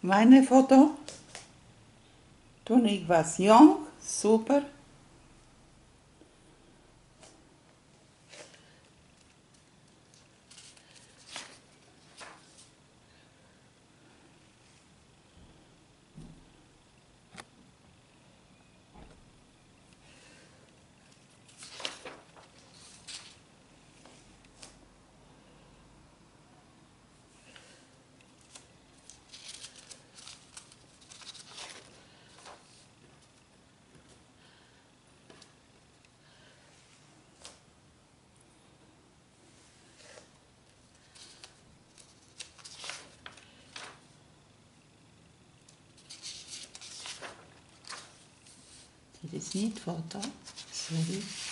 Meine Foto. Toen ik was jong, super. foto, sì.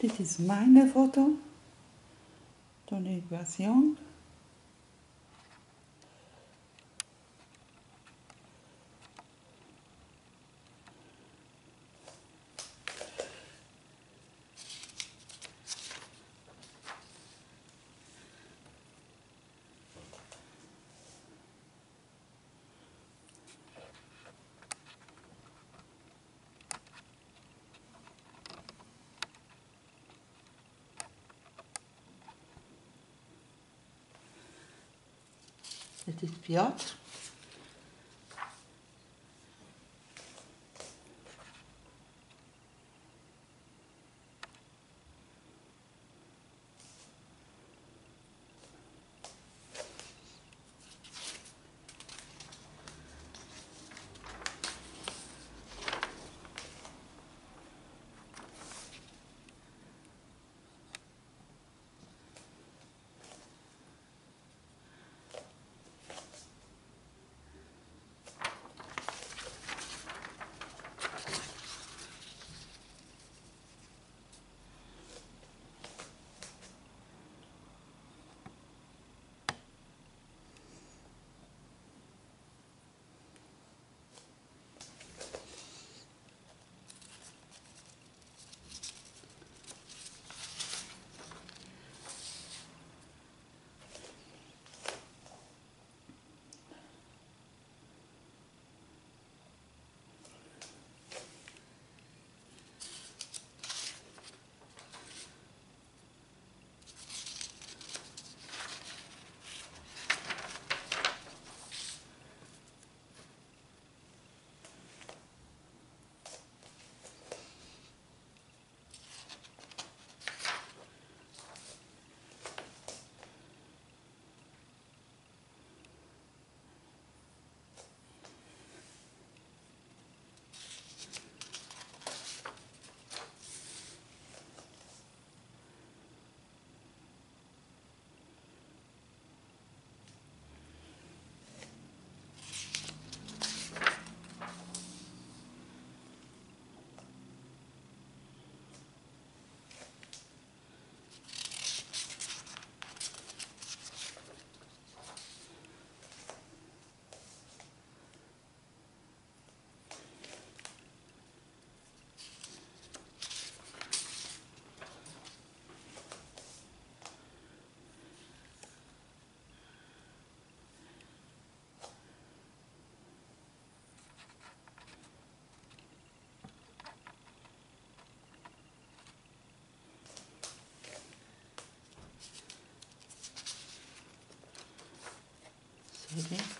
Dit is mijn foto. Toen ik was jong. Dit is Piotr. Okay.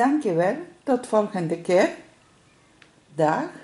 Dankjewel. Tot volgende keer. Dag.